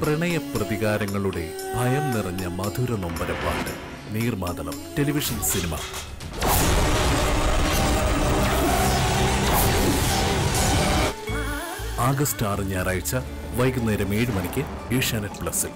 പ്രണയ പ്രതികാരങ്ങളുടെ ഭയം നിറഞ്ഞ മധുര നൊമ്പരപ്പാട്ട് നീർമാതളം ടെലിവിഷൻ സിനിമ. ആഗസ്റ്റ് ആറ് ഞായറാഴ്ച വൈകുന്നേരം ഏഴ് മണിക്ക് ഏഷ്യാനെറ്റ് പ്ലസിൽ.